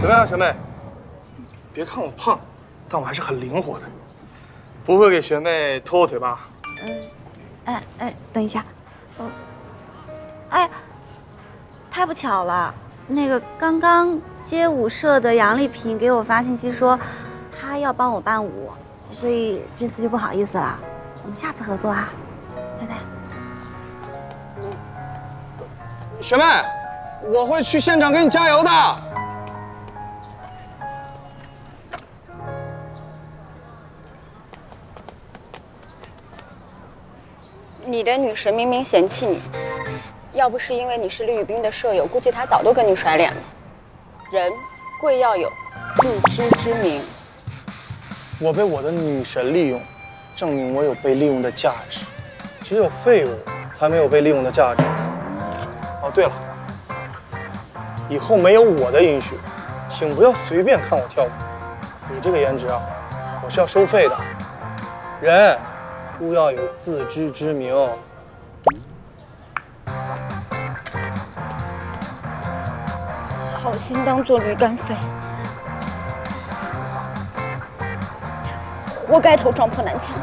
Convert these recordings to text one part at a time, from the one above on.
怎么样，学妹？别看我胖，但我还是很灵活的，不会给学妹拖后腿吧？嗯，哎哎，等一下，哦，哎，太不巧了，那个刚刚街舞社的杨丽萍给我发信息说，她要帮我伴舞，所以这次就不好意思了，我们下次合作啊，拜拜。学妹，我会去现场给你加油的。你的女神明明嫌弃你，要不是因为你是李宇冰的舍友，估计她早都跟你甩脸了。人贵要有自知之明。我被我的女神利用，证明我有被利用的价值。只有废物才没有被利用的价值。哦，对了，以后没有我的允许，请不要随便看我跳舞。你这个颜值啊，我是要收费的。人。都要有自知之明。好心当做驴肝肺，活该头撞破南墙。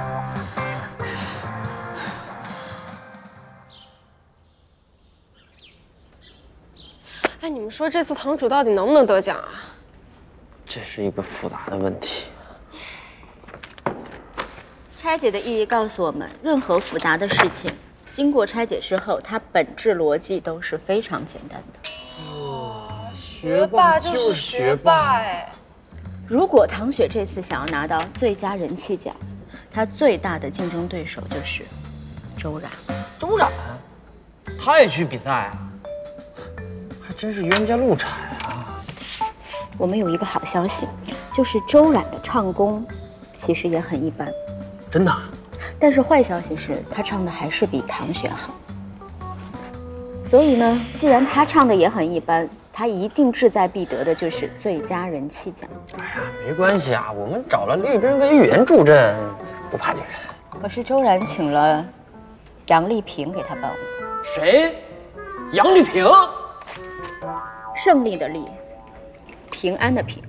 哎，你们说这次堂主到底能不能得奖啊？这是一个复杂的问题。拆解的意义告诉我们，任何复杂的事情，经过拆解之后，它本质逻辑都是非常简单的。哦，学霸就是学霸哎！如果唐雪这次想要拿到最佳人气奖，她最大的竞争对手就是周冉。周冉，他也去比赛啊？还真是冤家路窄啊！我们有一个好消息，就是周冉的唱功其实也很一般。真的，但是坏消息是他唱的还是比唐雪好。所以呢，既然他唱的也很一般，他一定志在必得的就是最佳人气奖。哎呀，没关系啊，我们找了绿冰跟玉言助阵，不怕这个。可是周然请了杨丽萍给他伴舞。谁？杨丽萍？胜利的利，平安的平，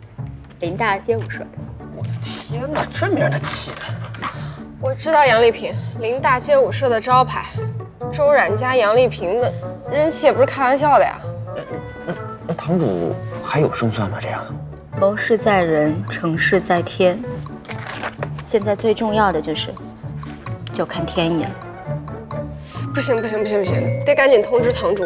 林大街舞社的。我的天哪，这名他起的！我知道杨丽萍，林大街舞社的招牌。周冉加杨丽萍的人气也不是开玩笑的呀。那那堂主还有胜算吗？这样，谋事在人，成事在天。现在最重要的就是，就看天意了。不行不行不行不行，得赶紧通知堂主。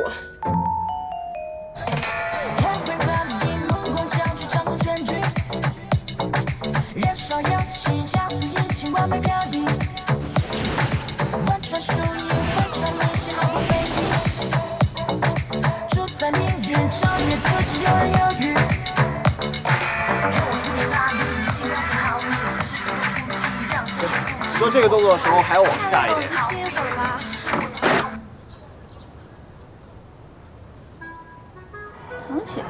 做这个动作的时候还要往下一点。唐雪，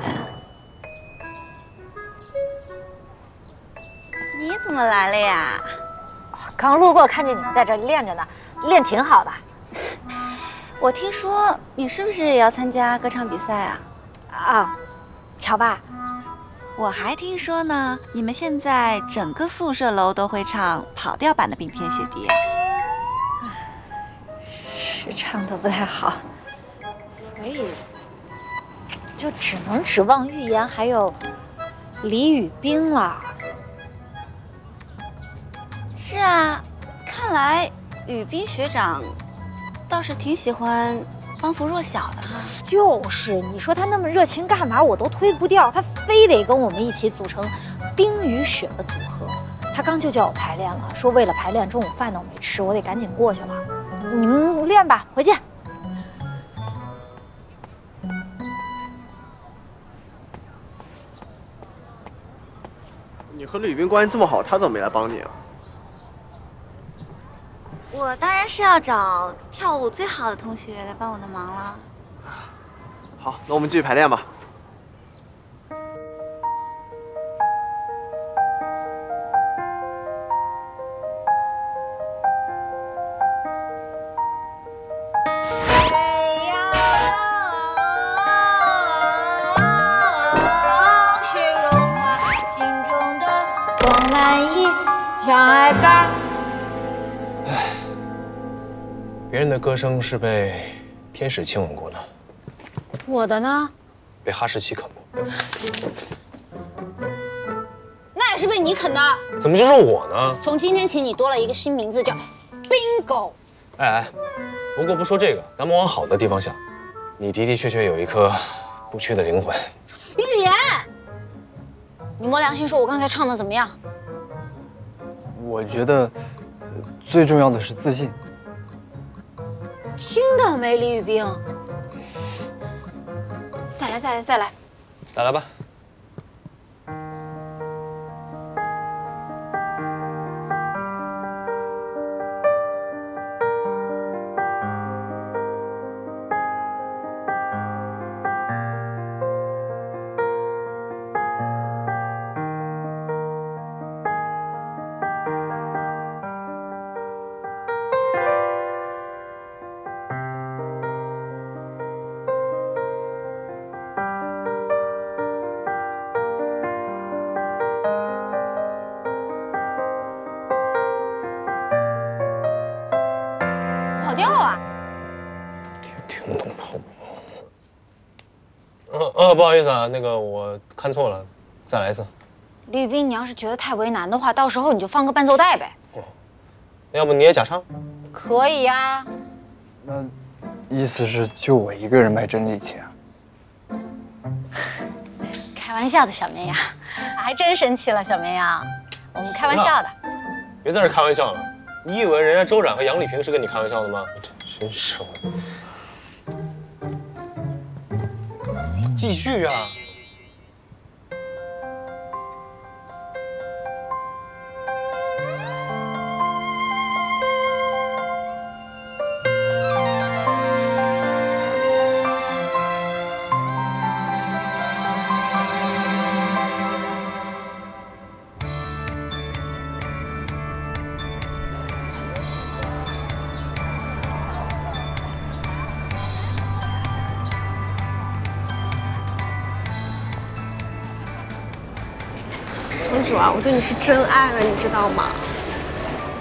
你怎么来了呀？刚路过，看见你们在这练着呢，练挺好的。我听说你是不是也要参加歌唱比赛啊？啊，乔爸。我还听说呢，你们现在整个宿舍楼都会唱跑调版的《冰天雪地》。是唱的不太好，所以就只能指望预言还有李宇冰了。是啊，看来宇冰学长倒是挺喜欢。帮扶弱小的哈，就是。你说他那么热情干嘛？我都推不掉，他非得跟我们一起组成冰与雪的组合。他刚就叫我排练了，说为了排练中午饭都没吃，我得赶紧过去了。你们练吧，回见。你和吕冰关系这么好，他怎么没来帮你啊？我当然是要找跳舞最好的同学来帮我的忙了。好，那我们继续排练吧。的歌声是被天使亲吻过的，我的呢？被哈士奇啃过。那也是被你啃的。怎么就是我呢？从今天起，你多了一个新名字，叫 Bingo。哎哎，不过不说这个，咱们往好的地方想，你的的确确有一颗不屈的灵魂。预言，你摸良心说，我刚才唱的怎么样？我觉得呃最重要的是自信。听到没，李宇冰？再来，再来，再来！再来吧。不好意思啊，那个我看错了，再来一次。李宇冰，你要是觉得太为难的话，到时候你就放个伴奏带呗。哦要不你也假唱？可以呀、那意思是就我一个人卖真力气啊？开玩笑的，小绵羊，还真生气了，小绵羊。我们开玩笑的。别在这开玩笑了，你以为人家周冉和杨丽萍是跟你开玩笑的吗？真真是我。继续啊！是真爱了，你知道吗？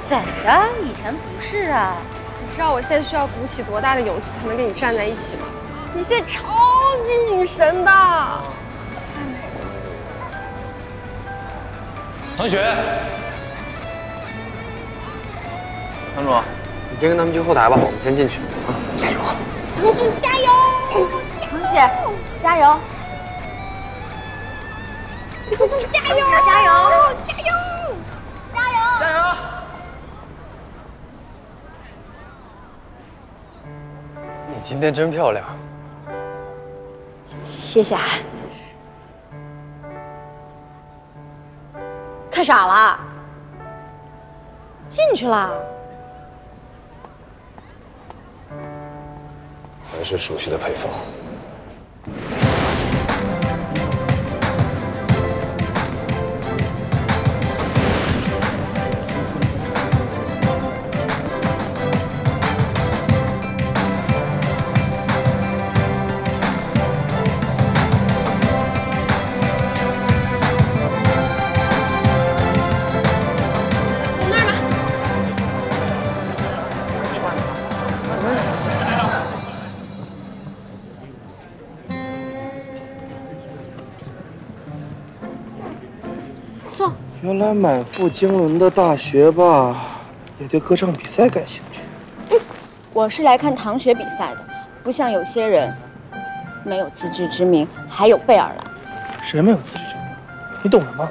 怎的？以前不是啊？你知道我现在需要鼓起多大的勇气才能跟你站在一起吗？你现在超级女神的。唐雪，唐主，你先跟他们去后台吧，我们先进去。啊，加油！唐主加油！唐雪，加油！唐主加油！加油！加油！你今天真漂亮。谢谢。看傻了？进去了？还是熟悉的配方。来满腹经纶的大学霸也对歌唱比赛感兴趣。我是来看唐雪比赛的，不像有些人没有自知之明，还有备而来。谁没有自知之明？你懂什么？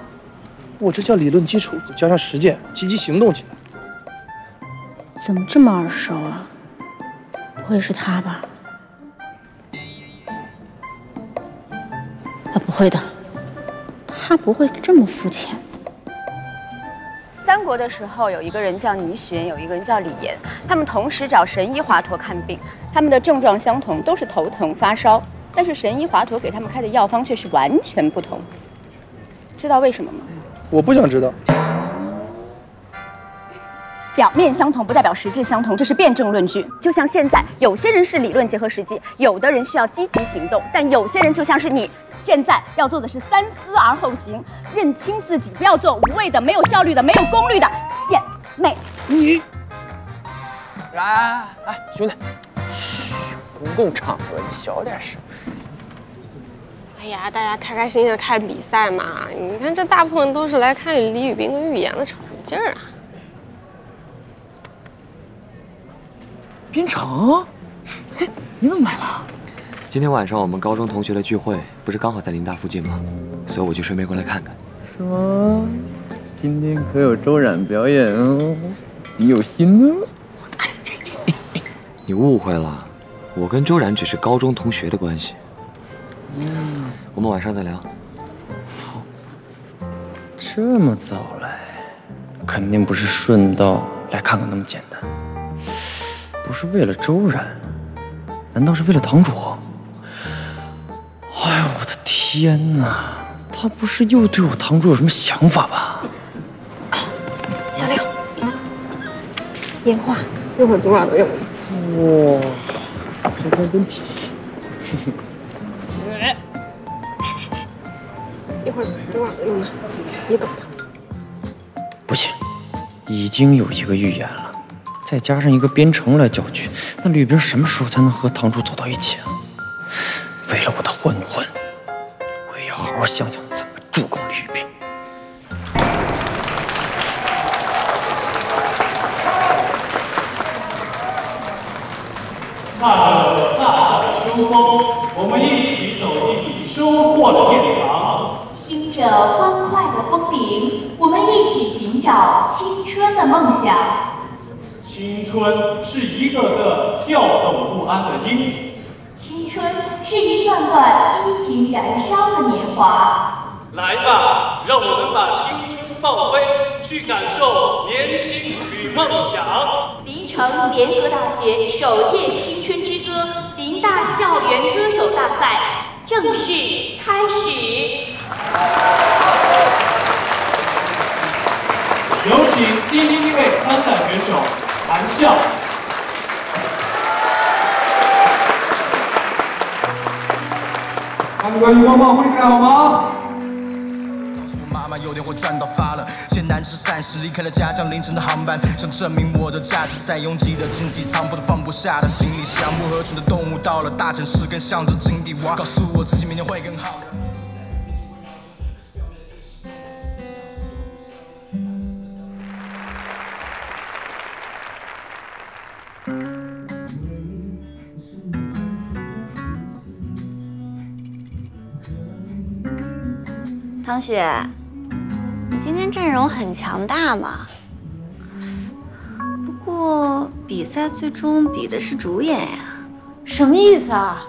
我这叫理论基础加上实践，积极行动起来。怎么这么耳熟啊？不会是他吧？啊，不会的，他不会这么肤浅。三国的时候，有一个人叫倪玄，有一个人叫李严，他们同时找神医华佗看病，他们的症状相同，都是头疼发烧，但是神医华佗给他们开的药方却是完全不同。知道为什么吗？我不想知道。表面相同不代表实质相同，这是辩证论据。就像现在，有些人是理论结合实际，有的人需要积极行动，但有些人就像是你，现在要做的是三思而后行，认清自己，不要做无谓的、没有效率的、没有功率的姐妹。你，来来来，兄弟，嘘，公共场合你小点声。哎呀，大家开开心心的看比赛嘛！你看这大部分都是来看李宇冰跟预言的吵什么劲儿啊？边城，嘿，你怎么来了？今天晚上我们高中同学的聚会，不是刚好在林大附近吗？所以我就顺便过来看看。是吗？今天可有周冉表演哦，你有心呢。你误会了，我跟周冉只是高中同学的关系。嗯，我们晚上再聊。好。这么早来，肯定不是顺道来看看那么简单。不是为了周然，难道是为了堂主？哎呦，我的天哪！他不是又对我堂主有什么想法吧？小六，电话，一会儿多少都有。哇，这还真体系。一会儿多少都用了，你等他。不行，已经有一个预言了。再加上一个边城来搅局，那吕冰什么时候才能和堂主走到一起啊？为了我的混混，我也要好好想想怎么助攻吕冰。踏着大大的秋风，我们一起走进收获的殿堂。听着欢快的风铃，我们一起寻找青春的梦想。青春是一个个跳动不安的鹰，青春是一段段激情燃烧的年华。来吧，让我们把青春放飞，去感受年轻与梦想。临城联合大学首届青春之歌林大校园歌手大赛正式开始。有请第一位参赛选手韩笑。看个荧光棒挥起来好吗？妈妈有天会赚到发了，艰难是善事，离开了家乡凌晨的航班，想证明我的价值，在拥挤的经济舱，不能放不下的行李箱，木合成的动物到了大城市，更向着井底蛙，告诉我自己明天会更好。唐雪，你今天阵容很强大嘛。不过比赛最终比的是主演呀，什么意思啊？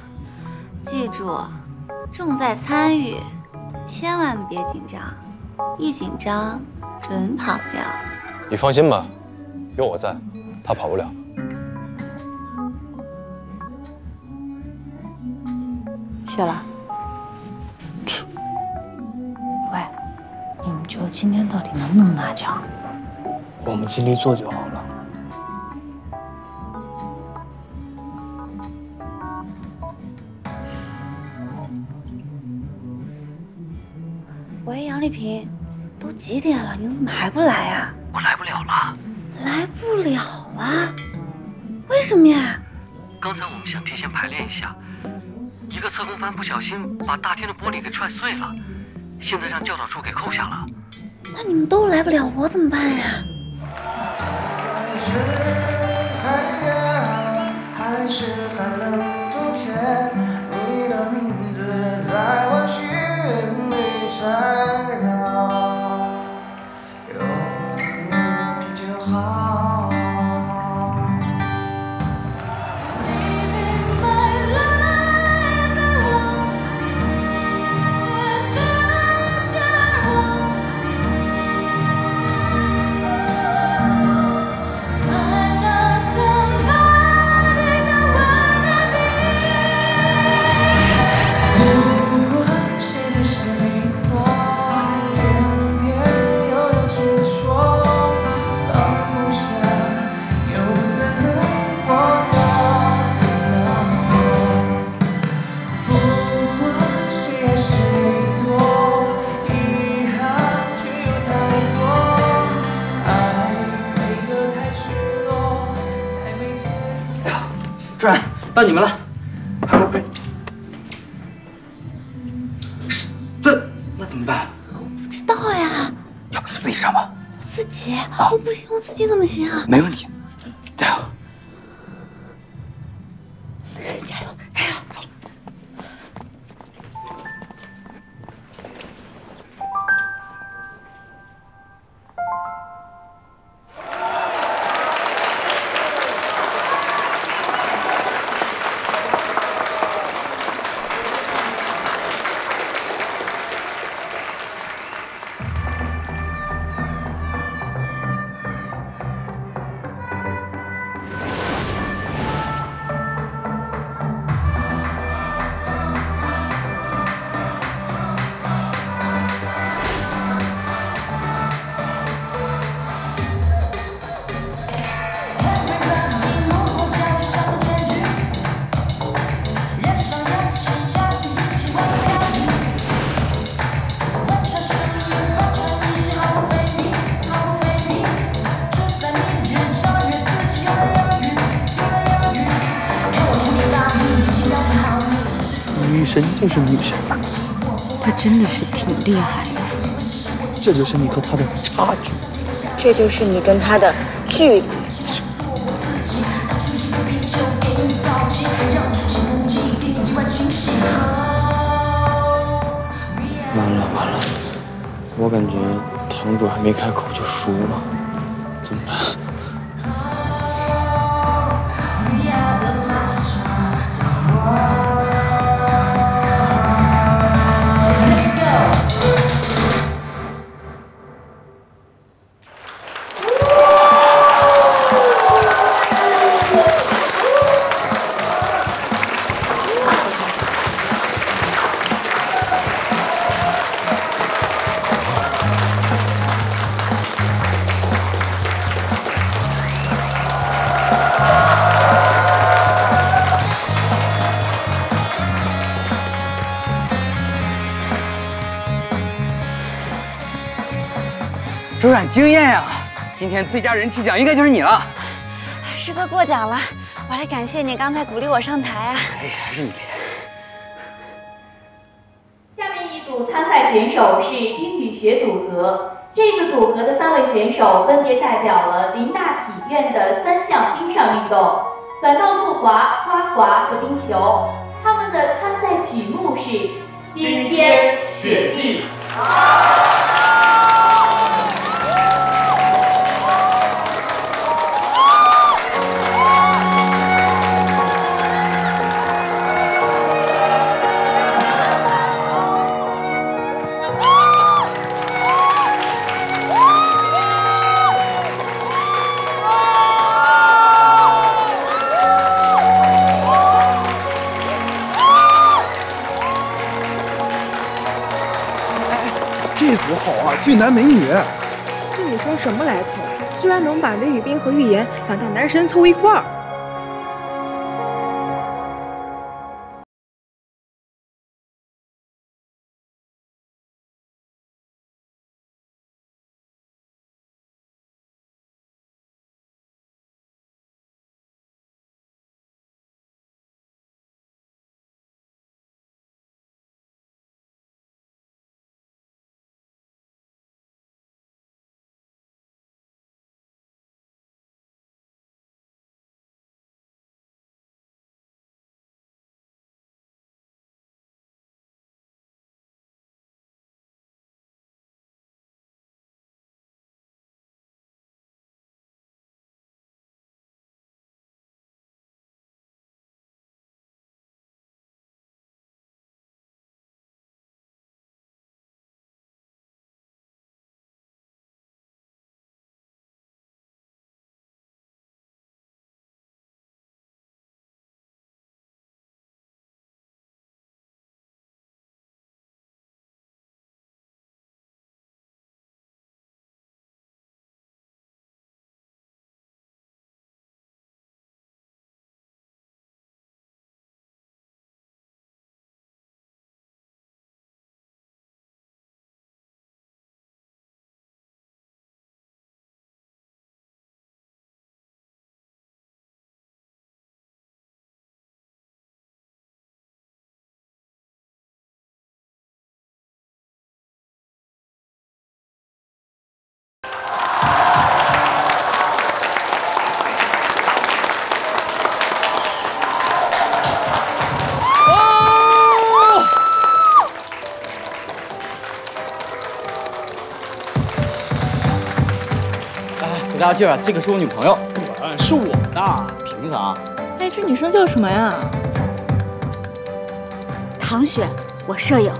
记住，重在参与，千万别紧张，一紧张准跑掉。你放心吧，有我在，他跑不了。谢了。觉得今天到底能不能拿奖？我们尽力做就好了。喂，杨丽萍，都几点了？你怎么还不来呀？我来不了了。来不了了？为什么呀？刚才我们想提前排练一下，一个侧空翻不小心把大厅的玻璃给踹碎了，现在让教导处给扣下了。那你们都来不了，我怎么办呀？在我心里缠绕，到你们了。快快快！是，这，那怎么办？我不知道呀，要不你自己上吧。我自己？我不行，我自己怎么行啊？没问题，是你和他的差距。这就是你跟他的距离。完了完了，我感觉堂主还没开口就输了，怎么办？最佳人气奖应该就是你了。师哥过奖了，我来感谢你刚才鼓励我上台啊。哎，还是你厉害。下面一组参赛选手是冰雨雪组合，这个组合的三位选手分别代表了林大体院的三项冰上运动：短道速滑、花滑和冰球。他们的参赛曲目是《冰天雪地》。男美女。这女生什么来头？居然能把雷雨冰和玉言两大男神凑一块儿？大家介绍，这个是我女朋友，呃，是我的，凭啥？哎，这女生叫什么呀？唐雪，我舍友。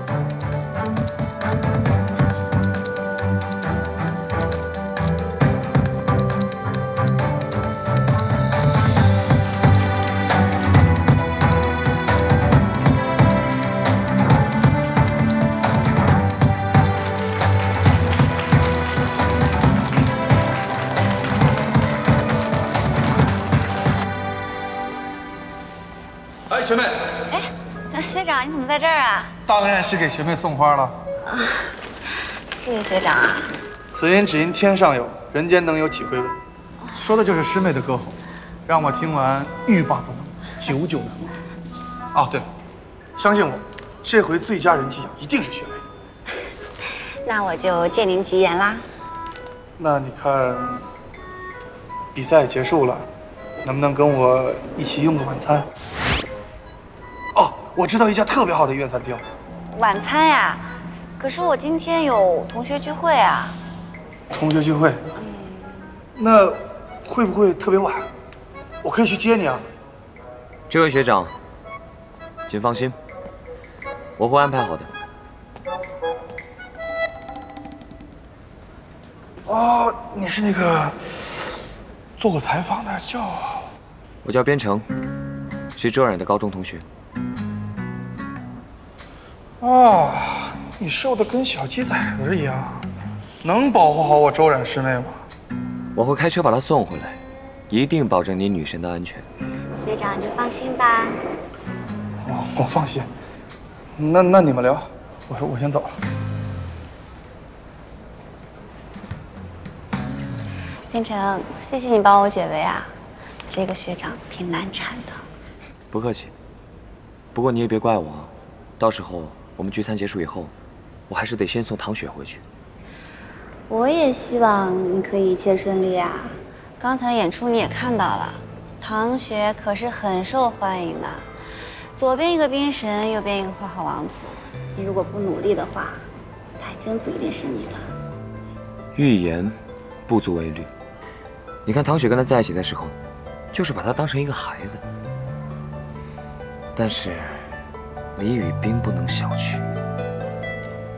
你怎么在这儿啊？当然是给学妹送花了。啊，谢谢学长啊。此音只因天上有人间能有几回闻，说的就是师妹的歌喉，让我听完欲罢不能，久久难忘。哦，对了，相信我，这回最佳人气奖一定是学妹。那我就借您吉言啦。那你看，比赛结束了，能不能跟我一起用个晚餐？哦，我知道一家特别好的医院餐厅。晚餐呀？可是我今天有同学聚会啊。同学聚会？那会不会特别晚？我可以去接你啊。这位学长，请放心，我会安排好的。哦，你是那个做过采访的，叫……我叫边城，是周冉的高中同学。啊，你瘦的跟小鸡崽子一样，能保护好我周冉师妹吗？我会开车把她送回来，一定保证你女神的安全。学长，你放心吧。我，我放心。那那你们聊，我我先走了。天成，谢谢你帮我解围啊，这个学长挺难缠的。不客气。不过你也别怪我啊，到时候我们聚餐结束以后，我还是得先送唐雪回去。我也希望你可以一切顺利啊。刚才演出你也看到了，唐雪可是很受欢迎的，左边一个冰神，右边一个花花王子。你如果不努力的话，他还真不一定是你的。预言不足为虑。你看唐雪跟他在一起的时候，就是把他当成一个孩子。但是李宇冰不能小觑。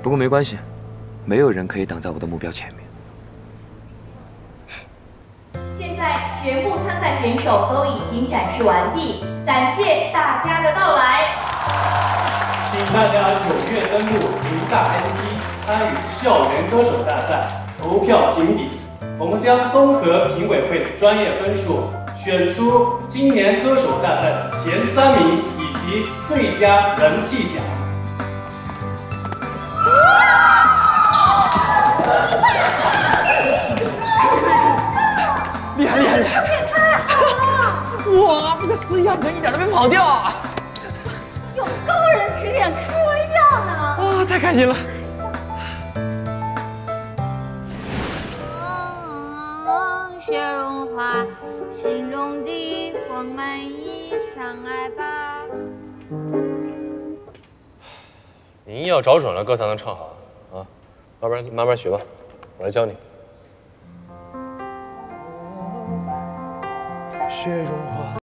不过没关系，没有人可以挡在我的目标前面。现在全部参赛选手都已经展示完毕，感谢大家的到来。请大家踊跃登录云大 APP 参与校园歌手大赛，投票评比。我们将综合评委会的专业分数，选出今年歌手大赛的前三名以及最佳人气奖。厉害厉害厉害！哇，这个司仪杨晨一点都没跑掉啊！有高人指点，开玩笑呢。啊，太开心了！雪融化，心中的我们已相爱吧。您要找准了，歌才能唱好啊！要不然慢慢学吧，我来教你。雪融化。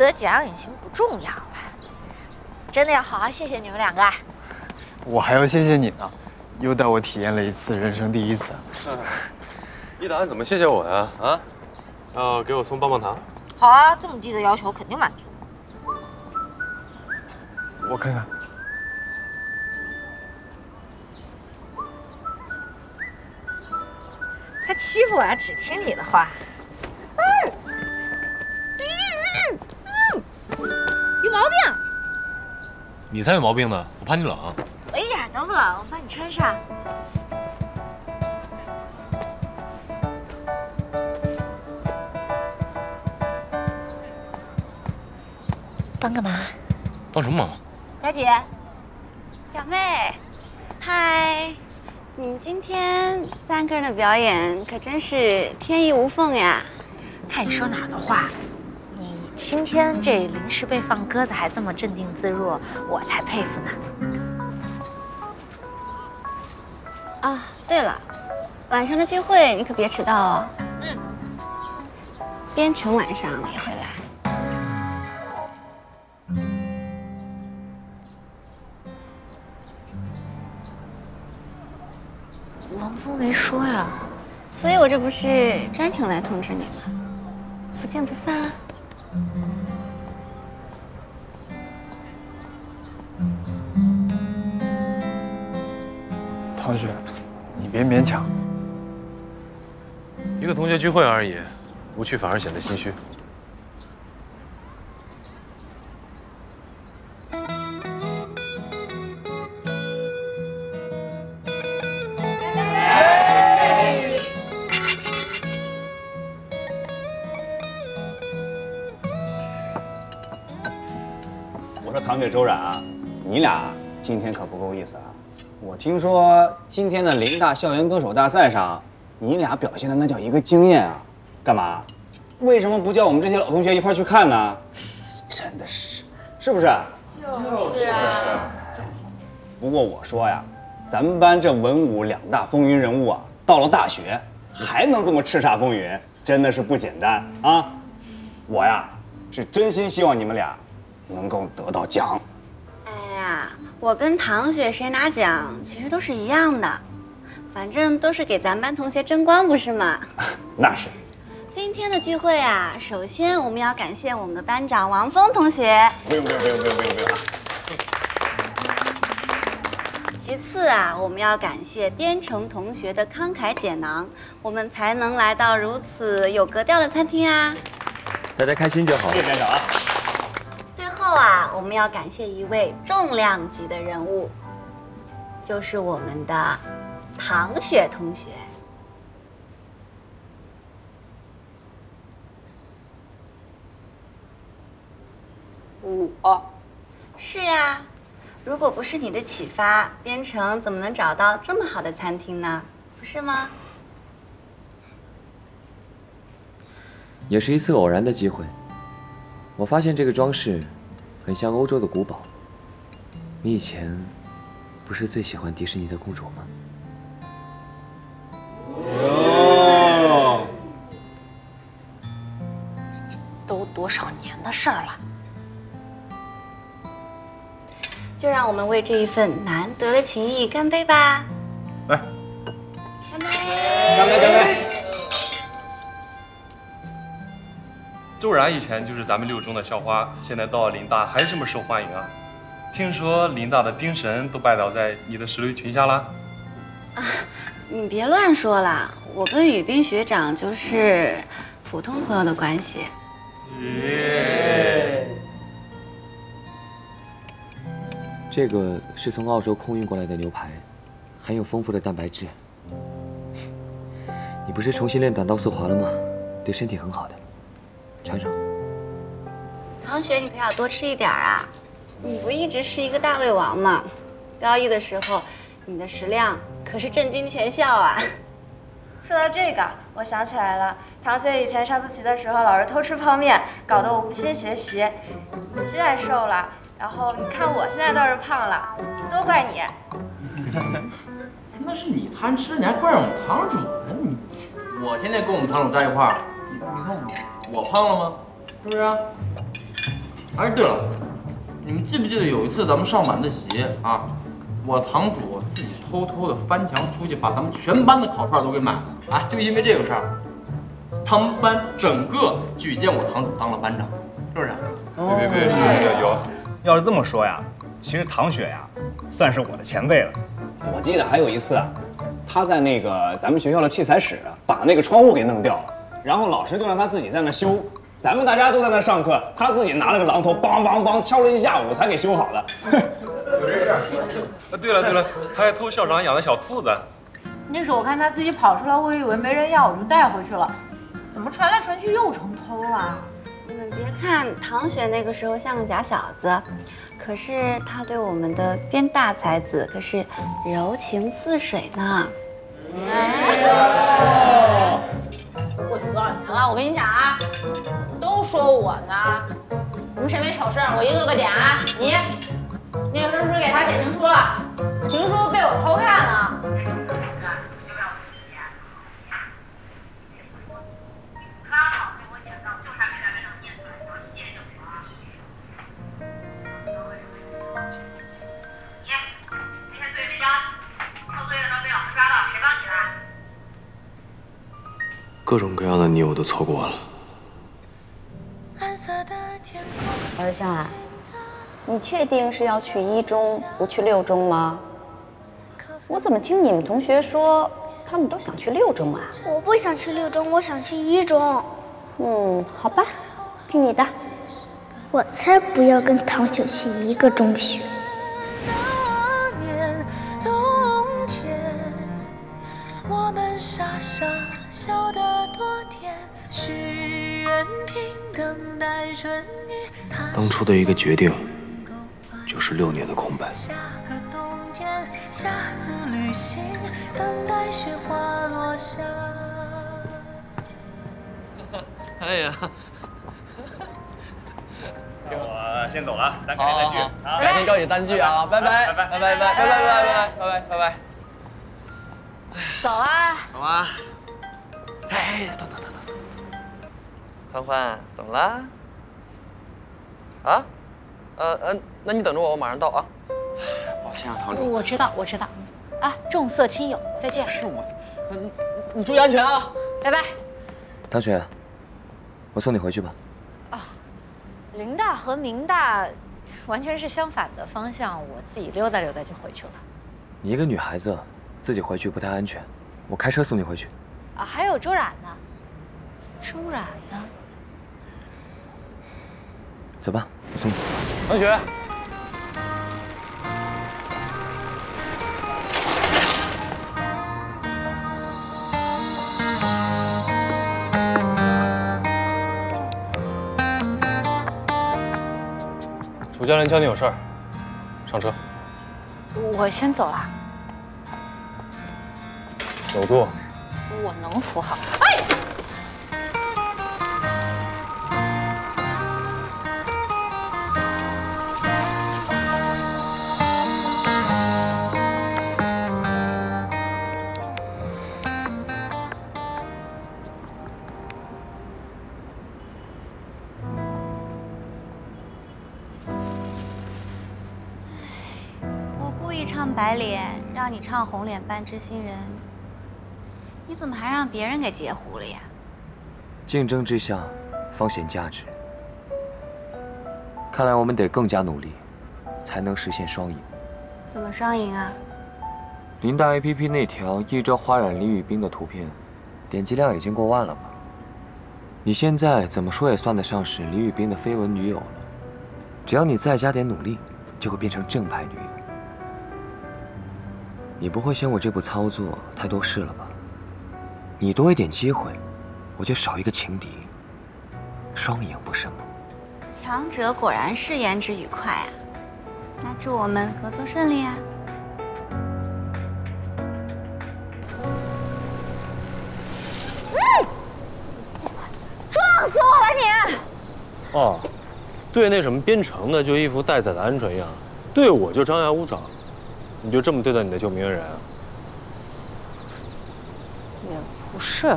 得奖已经不重要了。真的要好好谢谢你们两个。我还要谢谢你呢，又带我体验了一次人生第一次。你打算怎么谢谢我呀？啊？要给我送棒棒糖？好啊，这么低的要求肯定满足。我看看，他欺负我还只听你的话。有毛病！你才有毛病呢！我怕你冷。我一点都不冷，我帮你穿上。帮个忙，帮什么忙？表姐，表妹，嗨！你们今天三个人的表演可真是天衣无缝呀！看你说哪儿的话，你今天这临时被放鸽子还这么镇定自若，我才佩服呢。啊，对了，晚上的聚会你可别迟到哦。嗯。边城晚上也会来。王峰没说呀，所以我这不是专程来通知你吗？不见不散啊！唐雪，你别勉强。一个同学聚会而已，不去反而显得心虚。我说唐雪、周冉啊，你俩今天可不够意思啊！我听说今天的林大校园歌手大赛上，你俩表现的那叫一个惊艳啊！干嘛？为什么不叫我们这些老同学一块去看呢？真的是，是不是？就是啊。不过我说呀，咱们班这文武两大风云人物啊，到了大学还能这么叱咤风云，真的是不简单啊！我呀，是真心希望你们俩能够得到奖。哎呀，我跟唐雪谁拿奖其实都是一样的，反正都是给咱班同学争光，不是吗？那是。今天的聚会啊，首先我们要感谢我们的班长王峰同学。不用不用不用不用不用不用。其次啊，我们要感谢编程同学的慷慨解囊，我们才能来到如此有格调的餐厅啊。大家开心就好。谢谢班长啊。最后啊，我们要感谢一位重量级的人物，就是我们的唐雪同学。我，是呀，如果不是你的启发，边城怎么能找到这么好的餐厅呢？不是吗？也是一次偶然的机会，我发现这个装饰很像欧洲的古堡。你以前不是最喜欢迪士尼的公主吗？哦，都多少年的事儿了。就让我们为这一份难得的情谊干杯吧！来，干杯！干杯！干杯！周然以前就是咱们六中的校花，现在到了林大还这么受欢迎啊！听说林大的冰神都拜倒在你的石榴裙下了。啊，你别乱说了，我跟雨冰学长就是普通朋友的关系。耶！这个是从澳洲空运过来的牛排，含有丰富的蛋白质。你不是重新练短道速滑了吗？对身体很好的，尝尝。唐雪，你可要多吃一点啊！你不一直是一个大胃王吗？高一的时候，你的食量可是震惊全校啊！说到这个，我想起来了，唐雪以前上自习的时候老是偷吃泡面，搞得我无心学习。你现在瘦了，然后你看我现在倒是胖了，都怪你。那是你贪吃，你还怪我们堂主呢？你，我天天跟我们堂主在一块儿，你你看我我胖了吗？是不是啊？哎，对了，你们记不记得有一次咱们上晚自习啊，我堂主自己偷偷的翻墙出去，把咱们全班的烤串都给买了啊，就因为这个事儿，他们班整个举荐我堂主当了班长，是不是？别别别，有有，要是这么说呀，其实唐雪呀，算是我的前辈了。我记得还有一次啊，他在那个咱们学校的器材室啊把那个窗户给弄掉了，然后老师就让他自己在那修，咱们大家都在那上课，他自己拿了个榔头，梆梆梆敲了一下午才给修好的。有这事儿。啊，对了对了，他还偷校长养的小兔子。那时候我看他自己跑出来，我以为没人要，我就带回去了。怎么传来传去又成偷了？你们别看唐雪那个时候像个假小子，可是她对我们的边大才子可是柔情似水呢。过去多少年了？我跟你讲啊，都说我呢，你们谁没丑事，我一个个点啊。你，那个时候是不是给他写情书了？情书被我偷看了。各种各样的你我都错过了。儿子啊，你确定是要去一中不去六中吗？我怎么听你们同学说，他们都想去六中啊？我不想去六中，我想去一中。嗯，好吧，听你的。我才不要跟唐雪去一个中学。当初的一个决定，就是六年的空白。下个冬天，下次旅行，等待雪花落下。哎呀，我先走了，咱改天再聚啊！改天找你单聚啊！拜拜拜拜拜拜拜拜拜拜拜拜拜。走啊。走啊！哎，等等，欢欢怎么了？啊？呃呃，那你等着我，我马上到啊。抱歉啊，堂主。我知道，我知道。啊，重色轻友，再见。是我，你你注意安全啊！拜拜。唐雪，我送你回去吧。啊林大和明大完全是相反的方向，我自己溜达溜达就回去了。你一个女孩子，自己回去不太安全，我开车送你回去。啊，还有周冉呢。周冉呢？走吧，我送你。同学，楚教练叫你有事儿，上车。我先走了。有座。我能扶好。哎！让你唱红脸扮知心人，你怎么还让别人给截胡了呀？竞争之下，方显价值。看来我们得更加努力，才能实现双赢。怎么双赢啊？林大 APP 那条一朝花染李宇冰的图片，点击量已经过万了吧？你现在怎么说也算得上是李宇冰的绯闻女友了。只要你再加点努力，就会变成正牌女友。你不会嫌我这步操作太多事了吧？你多一点机会，我就少一个情敌，双赢不是吗？强者果然是言之愉快啊！那祝我们合作顺利啊！嗯，撞死我了你！哦，对那什么编程的就一副待宰的鹌鹑样，对我就张牙舞爪，你就这么对待你的救命恩人啊？也不是，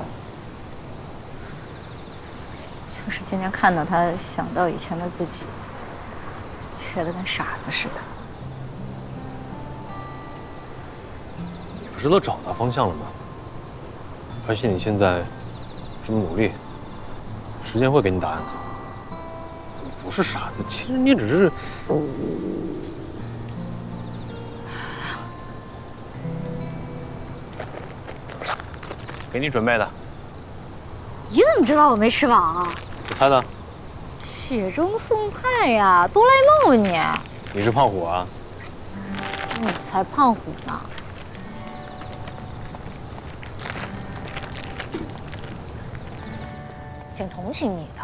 就是今天看到他，想到以前的自己，缺的跟傻子似的。你不是都找到方向了吗？而且你现在这么努力，时间会给你答案的。你不是傻子，其实你只是……给你准备的，你怎么知道我没吃饱啊？我猜的。雪中送炭呀，哆啦 A 梦吧你你是胖虎啊？你？你才胖虎呢！挺同情你的。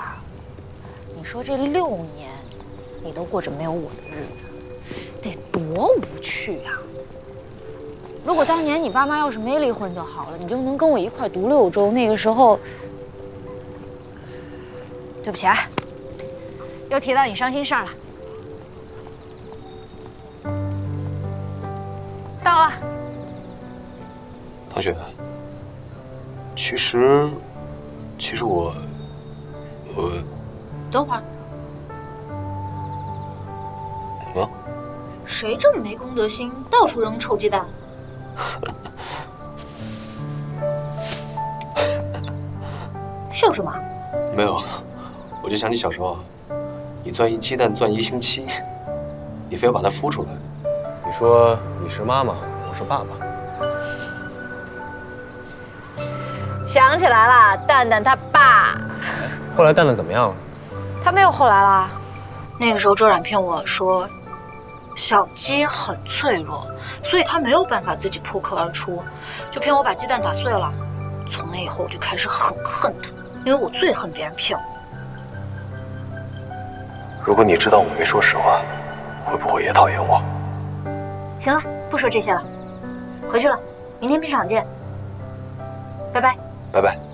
你说这六年，你都过着没有我的日子，得多无趣呀！如果当年你爸妈要是没离婚就好了，你就能跟我一块读六中。那个时候，对不起啊，又提到你伤心事儿了。到了，唐雪，其实，其实我，我，等会儿，啊，谁这么没公德心，到处扔臭鸡蛋？笑什么？没有，我就想起小时候，你钻一鸡蛋钻一星期，你非要把它孵出来。你说你是妈妈，我是爸爸。想起来了，蛋蛋他爸。后来蛋蛋怎么样了？他没有后来了。那个时候周冉骗我说，小鸡很脆弱，所以他没有办法自己破壳而出，就骗我把鸡蛋打碎了。从那以后我就开始很恨他，因为我最恨别人骗我。如果你知道我没说实话，会不会也讨厌我？行了，不说这些了，回去了，明天冰场见，拜拜。拜拜。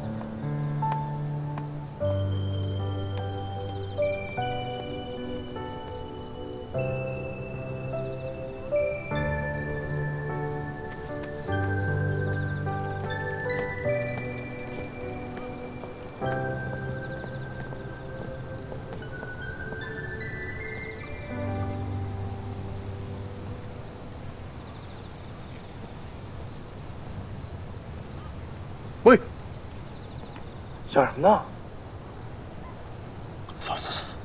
呢？算了算了算了，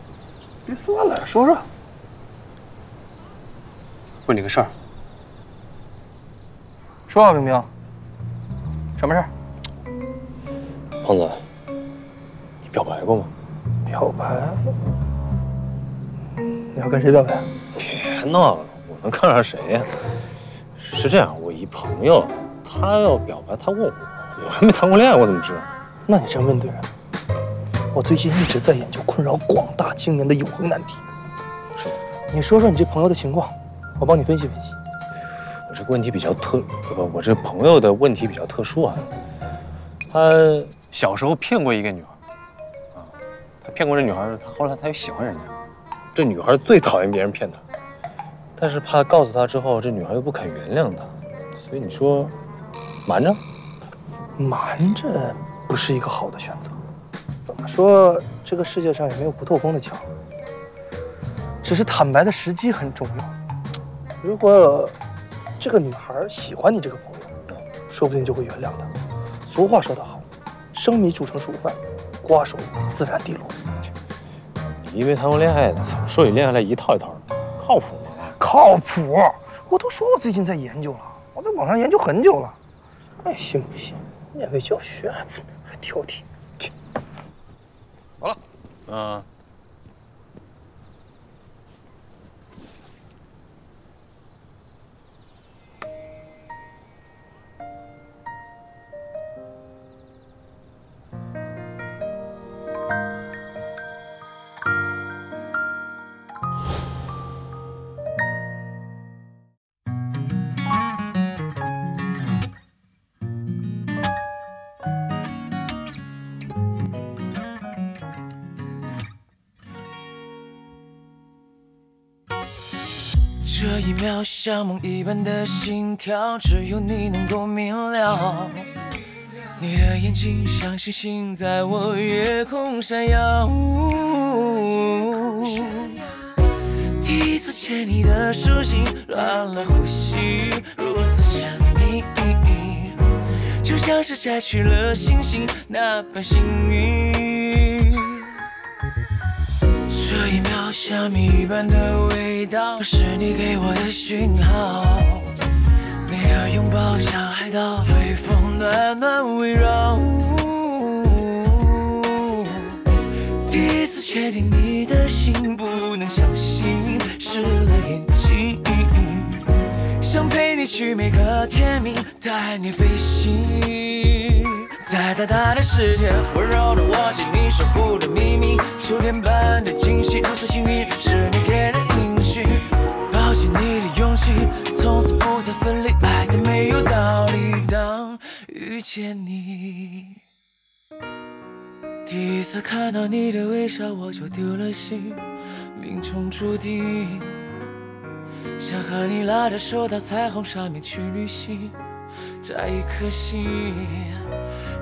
别算了，说说。问你个事儿，说啊，冰冰。什么事儿？胖子，你表白过吗？表白？你要跟谁表白？别闹了，我能看上谁呀？是这样，我一朋友，他要表白，他问我，我还没谈过恋爱，我怎么知道？那你真问对人。我最近一直在研究困扰广大青年的永恒难题。是？你说说你这朋友的情况，我帮你分析分析。我这个问题比较特，不，我这朋友的问题比较特殊啊。他小时候骗过一个女孩，啊，他骗过这女孩，他后来他又喜欢人家。这女孩最讨厌别人骗她，但是怕告诉她之后，这女孩又不肯原谅他，所以你说瞒着？瞒着不是一个好的选择。怎么说，这个世界上也没有不透风的墙。只是坦白的时机很重要。如果这个女孩喜欢你这个朋友，说不定就会原谅她。俗话说得好，生米煮成熟饭，瓜熟自然地落。你以为谈过恋爱呢，怎么说起恋爱来一套一套的？靠谱吗？靠谱！我都说我最近在研究了，我在网上研究很久了。哎，信不信？免费教学还不还挑剔。去，好了。嗯。秒像梦一般的心跳，只有你能够明了。你的眼睛像星星，在我夜空闪耀。第一次牵你的手心，乱了呼吸，如此沉迷，就像是摘去了星星那般幸运。像蜜一般的味道，是你给我的讯号。你的拥抱像海岛，微风暖暖围绕。第一次确定你的心，不能相信，湿了眼睛。想陪你去每个天明，带你飞行。在大大的世界，温柔的握紧你守护的秘密，秋天般的惊喜，如此幸运，是你给的应许。抱紧你的勇气，从此不再分离，爱的没有道理。当遇见你，第一次看到你的微笑，我就丢了心，命中注定。想和你拉着手到彩虹上面去旅行，摘一颗星，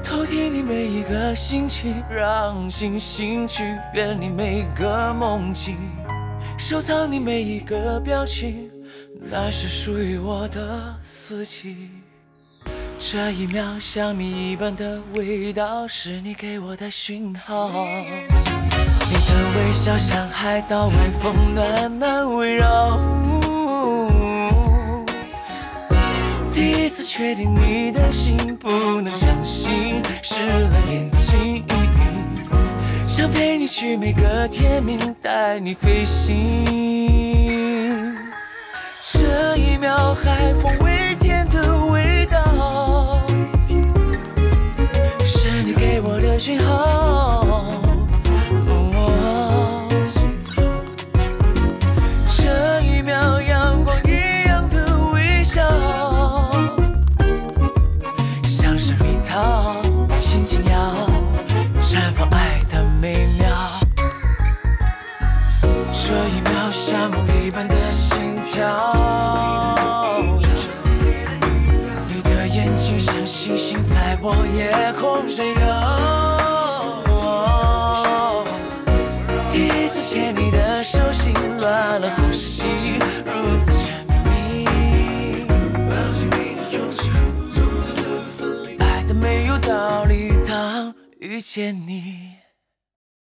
偷听你每一个心情，让星星去圆你每个梦境，收藏你每一个表情，那是属于我的四季。这一秒，像蜜一般的味道，是你给我的讯号。你的微笑像海岛，微风暖暖围绕。再次确定你的心，不能相信，湿了眼睛。想陪你去每个天明，带你飞行。这一秒，海风微甜的味道，是你给我的讯号。遇见你。